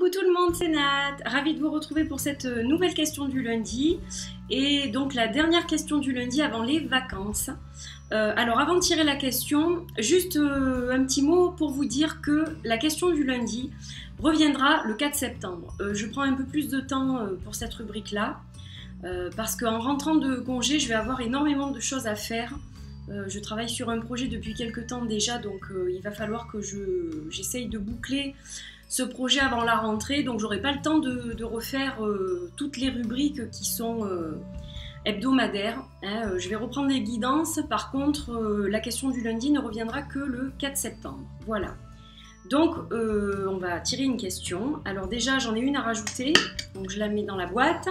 Coucou tout le monde, c'est Nat. Ravie de vous retrouver pour cette euh, nouvelle question du lundi. Et donc la dernière question du lundi avant les vacances. Euh, alors avant de tirer la question, juste euh, un petit mot pour vous dire que la question du lundi reviendra le 4 septembre. je prends un peu plus de temps pour cette rubrique-là. parce qu'en rentrant de congé, je vais avoir énormément de choses à faire. je travaille sur un projet depuis quelques temps déjà, donc il va falloir que j'essaye de boucler ce projet avant la rentrée, donc j'aurai pas le temps de, refaire euh, toutes les rubriques qui sont euh, hebdomadaires. Hein. Euh, je vais reprendre les guidances, par contre la question du lundi ne reviendra que le 4 septembre. Voilà. Donc on va tirer une question. Alors déjà j'en ai une à rajouter, donc je la mets dans la boîte.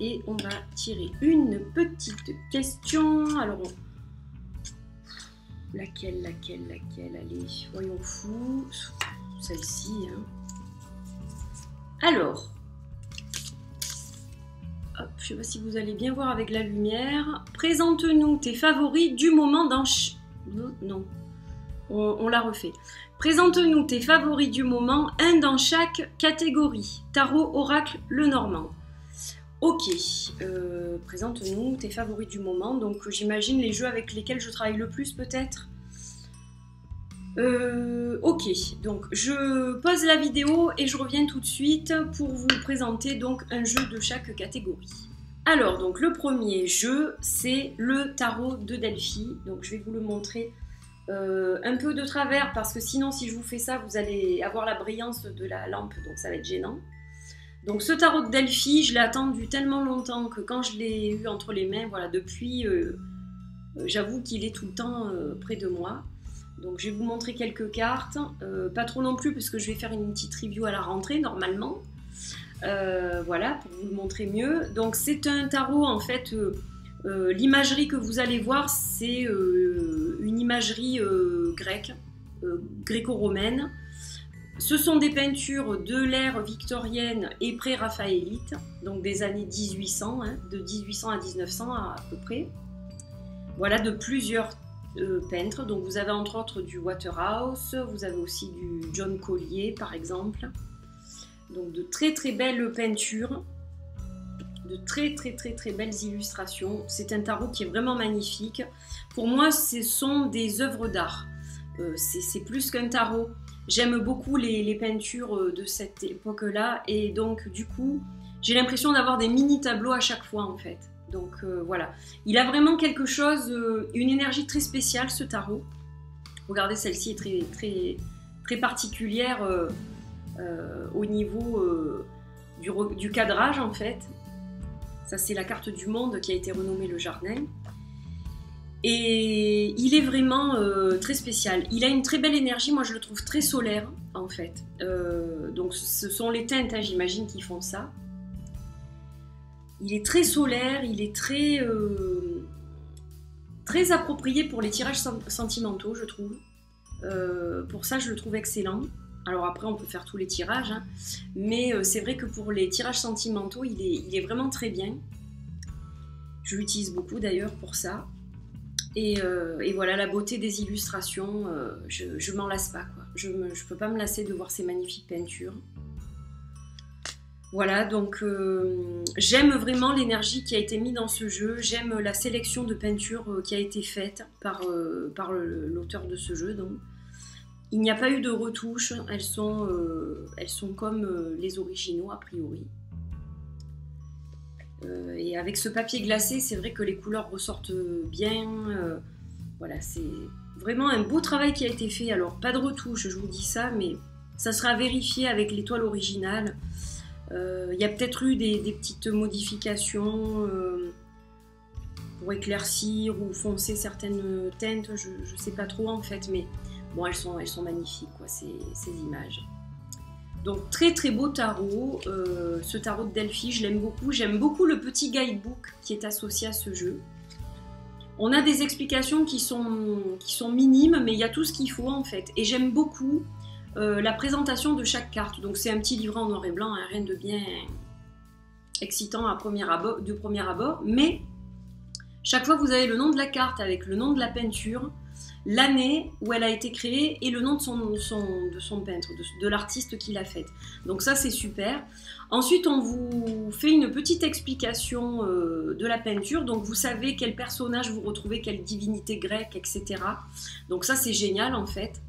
Et on va tirer une petite question. Alors Laquelle, laquelle, laquelle Allez, voyons fou. Celle-ci. Hein. Alors, je sais pas si vous allez bien voir avec la lumière. Présente-nous tes favoris du moment dans... Non, on, on l'a refait. Présente-nous tes favoris du moment, un dans chaque catégorie. Tarot, oracle, le normand. Ok, euh, présente-nous tes favoris du moment. Donc j'imagine les jeux avec lesquels je travaille le plus peut-être? Euh, ok, donc je pose la vidéo et je reviens tout de suite pour vous présenter donc un jeu de chaque catégorie. Alors donc le premier jeu c'est le tarot de Delphi. Donc je vais vous le montrer euh, un peu de travers parce que sinon si je vous fais ça vous allez avoir la brillance de la lampe donc ça va être gênant. Donc ce tarot de Delphi, je l'ai attendu tellement longtemps que quand je l'ai eu entre les mains, voilà, depuis, euh, euh, j'avoue qu'il est tout le temps euh, près de moi. Donc je vais vous montrer quelques cartes, pas trop non plus parce que je vais faire une petite review à la rentrée normalement. voilà, pour vous le montrer mieux. Donc c'est un tarot en fait, l'imagerie que vous allez voir c'est une imagerie grecque, gréco-romaine. Ce sont des peintures de l'ère victorienne et pré-raphaélite, donc des années 1800, hein, de 1800 à 1900 à, peu près. Voilà, de plusieurs euh, peintres. Donc vous avez entre autres du Waterhouse, vous avez aussi du John Collier par exemple. Donc de très très belles peintures, de très très très très belles illustrations. C'est un tarot qui est vraiment magnifique. Pour moi, ce sont des œuvres d'art. Euh, c'est plus qu'un tarot. J'aime beaucoup les, peintures euh, de cette époque-là et donc du coup, j'ai l'impression d'avoir des mini tableaux à chaque fois en fait. Donc euh, voilà, il a vraiment quelque chose, euh, une énergie très spéciale ce tarot. Regardez, celle-ci est très très très particulière au niveau du, du, cadrage en fait. Ça c'est la carte du monde qui a été renommée le jardin. Et il est vraiment euh, très spécial. Il a une très belle énergie, moi je le trouve très solaire en fait. Euh, donc ce sont les teintes, hein, j'imagine, qui font ça. Il est très solaire, il est très, euh, très approprié pour les tirages sentimentaux, je trouve. pour ça, je le trouve excellent. Alors après, on peut faire tous les tirages, hein. mais c'est vrai que pour les tirages sentimentaux, il est, il est vraiment très bien. Je l'utilise beaucoup d'ailleurs pour ça. Euh, et, voilà, la beauté des illustrations, euh, je, je m'en lasse pas. Quoi. Je ne peux pas me lasser de voir ces magnifiques peintures. Voilà, donc euh, j'aime vraiment l'énergie qui a été mise dans ce jeu, j'aime la sélection de peintures qui a été faite par, l'auteur de ce jeu. Il n'y a pas eu de retouches, elles sont comme les originaux a priori. Euh, et avec ce papier glacé, c'est vrai que les couleurs ressortent bien. Euh, voilà, c'est vraiment un beau travail qui a été fait. Alors, pas de retouche, je vous dis ça, mais ça sera vérifié avec l'étoile originale. Euh, il y a peut-être eu des, petites modifications pour éclaircir ou foncer certaines teintes, je ne sais pas trop en fait, mais bon, elles sont, magnifiques, ces images. Donc très très beau tarot, euh, ce tarot de Delphi, je l'aime beaucoup. J'aime beaucoup le petit guidebook qui est associé à ce jeu. On a des explications qui sont, minimes, mais il y a tout ce qu'il faut en fait. Et j'aime beaucoup euh, la présentation de chaque carte. Donc c'est un petit livret en noir et blanc, hein, rien de bien excitant à de premier abord, mais Chaque fois, vous avez le nom de la carte avec le nom de la peinture, l'année où elle a été créée et le nom de son, peintre, de, l'artiste qui l'a faite. Donc ça, c'est super. Ensuite, on vous fait une petite explication euh, de la peinture. Donc vous savez quel personnage vous retrouvez, quelle divinité grecque, etc. Donc ça, c'est génial en fait.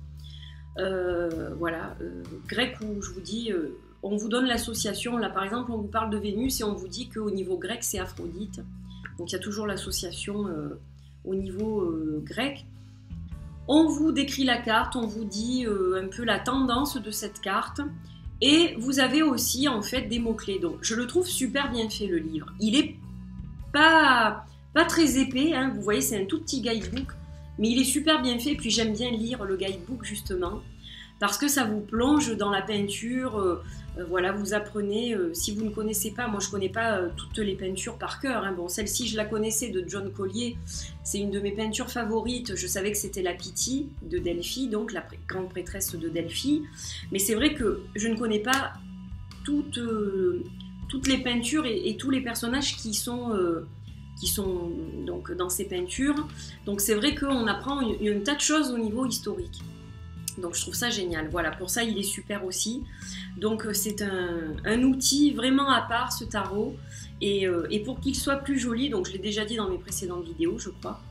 Euh, voilà, euh, grec où je vous dis, on vous donne l'association. Là, par exemple, on vous parle de Vénus et on vous dit qu'au niveau grec, c'est Aphrodite. Donc il y a toujours l'association au niveau grec. On vous décrit la carte, on vous dit euh, un peu la tendance de cette carte. Et vous avez aussi en fait des mots-clés. Donc je le trouve super bien fait le livre. Il est pas, pas très épais, hein. vous voyez c'est un tout petit guidebook, mais il est super bien fait. Puis j'aime bien lire le guidebook justement parce que ça vous plonge dans la peinture. Euh, euh, voilà, vous apprenez, euh, si vous ne connaissez pas, moi je ne connais pas toutes les peintures par cœur. Hein. Bon, celle-ci je la connaissais de John Collier, c'est une de mes peintures favorites. Je savais que c'était la Pity de Delphi, donc la grande prêtresse de Delphi. Mais c'est vrai que je ne connais pas toutes, toutes les peintures et, tous les personnages qui sont qui sont donc dans ces peintures. Donc c'est vrai qu'on apprend une, tas de choses au niveau historique. Donc je trouve ça génial. Voilà, pour ça il est super aussi. Donc euh, c'est un, outil vraiment à part ce tarot. Euh, et, pour qu'il soit plus joli, donc je l'ai déjà dit dans mes précédentes vidéos je crois,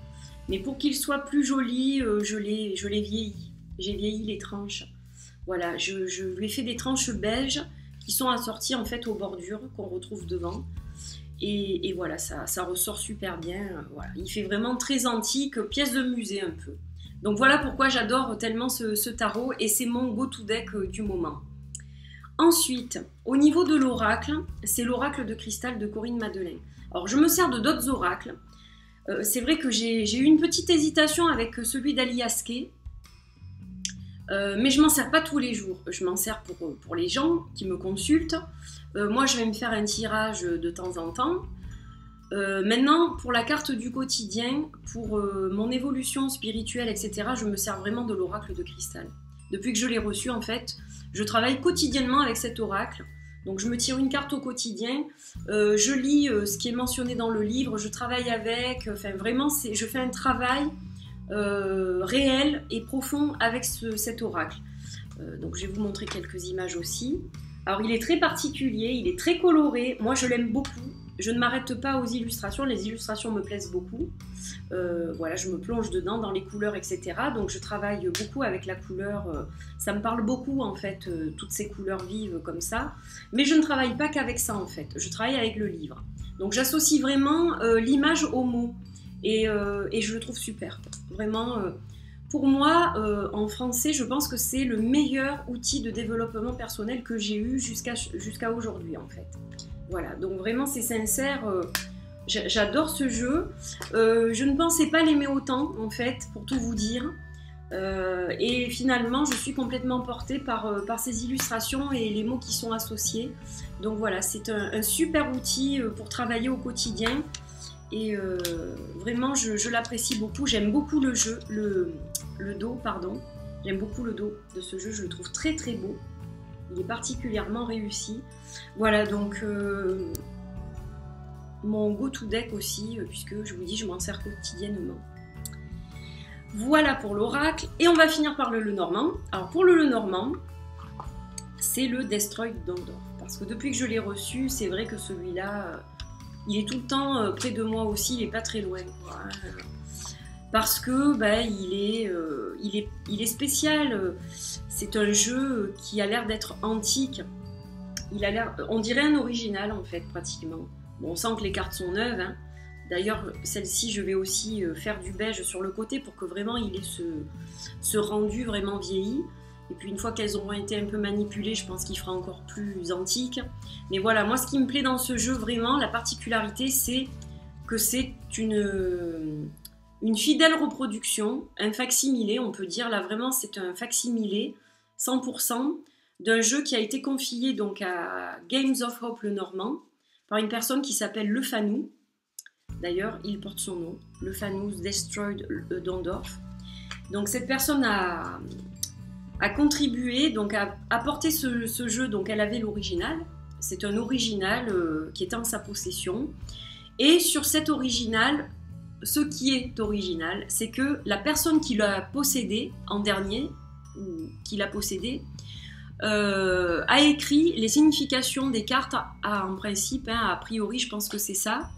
mais pour qu'il soit plus joli, euh, je l'ai vieilli. J'ai vieilli les tranches. Voilà, je, lui ai fait des tranches beige qui sont assorties en fait aux bordures qu'on retrouve devant. Et, voilà, ça, ça, ressort super bien. Voilà. Il fait vraiment très antique, pièce de musée un peu. Donc voilà pourquoi j'adore tellement ce, tarot et c'est mon go-to deck euh, du moment. Ensuite, au niveau de l'oracle, c'est l'oracle de cristal de Corinne Madeleine. Alors je me sers de d'autres oracles. Euh, c'est vrai que j'ai eu une petite hésitation avec celui d'Aliaske, euh, mais je m'en sers pas tous les jours. Je m'en sers pour, pour, les gens qui me consultent. moi, je vais me faire un tirage de temps en temps. Euh, maintenant, pour la carte du quotidien, pour euh, mon évolution spirituelle, etc., je me sers vraiment de l'oracle de cristal. Depuis que je l'ai reçu, en fait, je travaille quotidiennement avec cet oracle. Donc je me tire une carte au quotidien, euh, je lis ce qui est mentionné dans le livre, je travaille avec, enfin vraiment, je fais un travail réel et profond avec cet oracle. donc je vais vous montrer quelques images aussi. Alors il est très particulier, il est très coloré, moi je l'aime beaucoup. Je ne m'arrête pas aux illustrations, les illustrations me plaisent beaucoup. Euh, voilà, je me plonge dedans dans les couleurs, etc. Donc je travaille beaucoup avec la couleur, euh, ça me parle beaucoup en fait, euh, toutes ces couleurs vives comme ça. Mais je ne travaille pas qu'avec ça en fait, je travaille avec le livre. Donc j'associe vraiment l'image au mot et, je le trouve super. Vraiment, pour moi, en français, je pense que c'est le meilleur outil de développement personnel que j'ai eu jusqu'à jusqu'à aujourd'hui en fait. Voilà, donc vraiment c'est sincère. Euh, j'adore ce jeu. Euh, je ne pensais pas l'aimer autant en fait, pour tout vous dire. Euh, et finalement, je suis complètement portée par, par ces illustrations et les mots qui sont associés. Donc voilà, c'est un, super outil pour travailler au quotidien. Et vraiment, je, l'apprécie beaucoup. J'aime beaucoup le jeu, le, le dos, pardon. J'aime beaucoup le dos de ce jeu. Je le trouve très très beau. Il est particulièrement réussi. Voilà, donc euh, mon go-to deck aussi, euh, puisque je vous dis, je m'en sers quotidiennement. Voilà pour l'oracle. Et on va finir par le Lenormand. Alors pour le Lenormand, c'est le Destroy d'Andorre. Parce que depuis que je l'ai reçu, c'est vrai que celui-là, euh, il est tout le temps près de moi aussi, il n'est pas très loin. Parce que bah, il, est, il, est, il est spécial. C'est un jeu qui a l'air d'être antique. Il a l'air, on dirait un original en fait pratiquement. Bon, on sent que les cartes sont neuves. Hein. D'ailleurs, celle-ci, je vais aussi euh, faire du beige sur le côté pour que vraiment il ait ce, ce rendu vraiment vieilli. Et puis une fois qu'elles auront été un peu manipulées, je pense qu'il fera encore plus antique. Mais voilà, moi ce qui me plaît dans ce jeu vraiment, la particularité, c'est que c'est une, une fidèle reproduction, un facsimilé, on peut dire. Là vraiment, c'est un facsimilé 100% d'un jeu qui a été confié donc à Games of Hope le Normand par une personne qui s'appelle Le Fanou. D'ailleurs, il porte son nom, Le Fanou Destroyed Dondorf. Donc cette personne a, a contribué donc à apporter ce, ce, jeu. Donc elle avait l'original. C'est un original euh, qui était en sa possession. Et sur cet original, ce qui est original, c'est que la personne qui l'a possédé en dernier, ou qui l'a possédé, euh, a écrit les significations des cartes, en principe, hein, a priori je pense que c'est ça,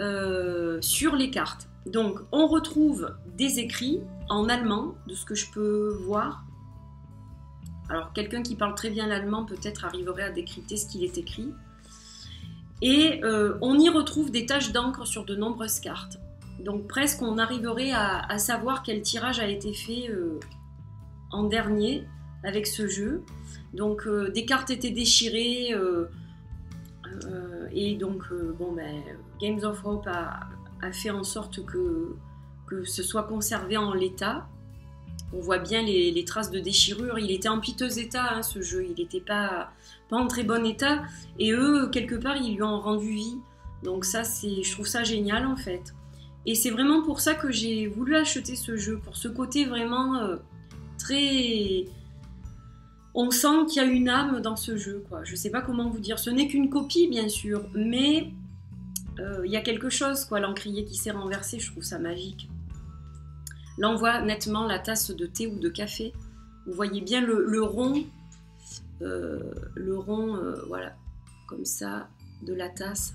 euh, sur les cartes. Donc on retrouve des écrits en allemand, de ce que je peux voir. Alors quelqu'un qui parle très bien l'allemand peut-être arriverait à décrypter ce qu'il est écrit. Et euh, on y retrouve des taches d'encre sur de nombreuses cartes. Donc presque on arriverait à, savoir quel tirage a été fait en dernier avec ce jeu. Donc euh, des cartes étaient déchirées euh, euh, et donc bon ben, Games of Hope a, fait en sorte que, que ce soit conservé en l'état. On voit bien les, traces de déchirure. Il était en piteux état hein, ce jeu, il n'était pas, pas en très bon état. Et eux, quelque part, ils lui ont rendu vie. Donc ça, c'est, je trouve ça génial en fait. Et c'est vraiment pour ça que j'ai voulu acheter ce jeu, pour ce côté vraiment très on sent qu'il y a une âme dans ce jeu. Quoi. Je sais pas comment vous dire. Ce n'est qu'une copie, bien sûr, mais euh, il y a quelque chose. quoi. L'encrier qui s'est renversé, je trouve ça magique. Là, on voit nettement la tasse de thé ou de café. Vous voyez bien le, rond, le rond, euh, euh, voilà, comme ça, de la tasse.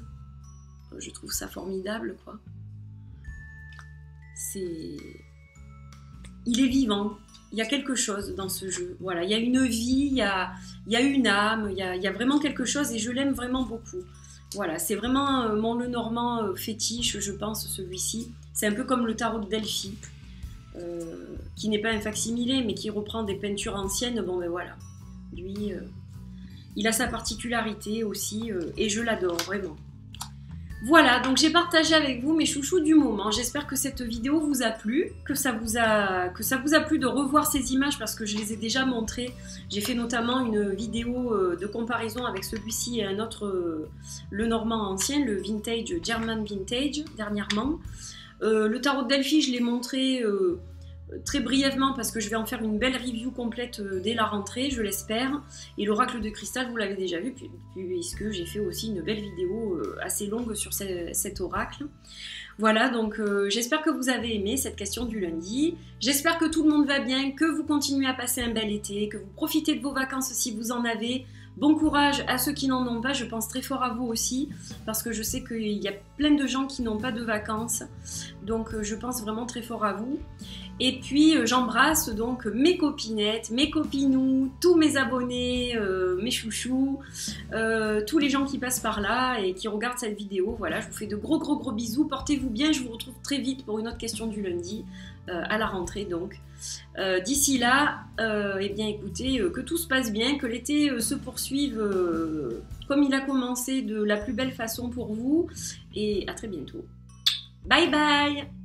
Je trouve ça formidable, quoi. C'est, il est vivant il y a quelque chose dans ce jeu. Voilà, il y a une vie, il y a, une âme, il y a, vraiment quelque chose et je l'aime vraiment beaucoup. Voilà, c'est vraiment euh, mon Lenormand euh, fétiche, je pense, celui-ci. C'est un peu comme le tarot de Delphi, euh, qui n'est pas un facsimilé, mais qui reprend des peintures anciennes. Bon, ben voilà, lui, il a sa particularité aussi, et je l'adore vraiment. Voilà, donc j'ai partagé avec vous mes chouchous du moment. J'espère que cette vidéo vous a plu, que ça vous a, plu de revoir ces images parce que je les ai déjà montrées. J'ai fait notamment une vidéo euh, de comparaison avec celui-ci et un autre, euh, le normand ancien, le vintage, German vintage, dernièrement. Euh, le tarot de Delphi, je l'ai montré très brièvement parce que je vais en faire une belle review complète euh, dès la rentrée, je l'espère. Et l'oracle de cristal, vous l'avez déjà vu puisque j'ai fait aussi une belle vidéo euh, assez longue sur cet oracle. Voilà, donc euh, j'espère que vous avez aimé cette question du lundi. J'espère que tout le monde va bien, que vous continuez à passer un bel été, que vous profitez de vos vacances si vous en avez. Bon courage à ceux qui n'en ont pas, je pense très fort à vous aussi, parce que je sais qu'il y a plein de gens qui n'ont pas de vacances, donc je pense vraiment très fort à vous. Et puis euh, j'embrasse donc mes copinettes, mes copinous, tous mes abonnés, euh, mes chouchous, euh, tous les gens qui passent par là et qui regardent cette vidéo. Voilà, je vous fais de gros gros gros bisous. Portez-vous bien, je vous retrouve très vite pour une autre question du lundi à la rentrée donc. D'ici là, eh bien écoutez, que tout se passe bien, que l'été se poursuive comme il a commencé de la plus belle façon pour vous et à très bientôt. Bye bye